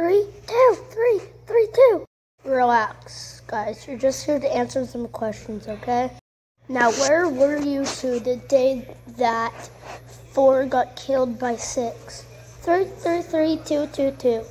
three, two, three, three, two. Relax, guys. You're just here to answer some questions, okay? Now, where were you two the day that four got killed by six? Three, three, three, two, two, two.